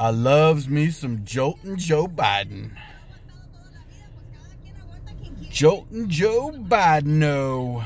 I loves me some jolting Joe Biden. Jolting Joe Biden. no.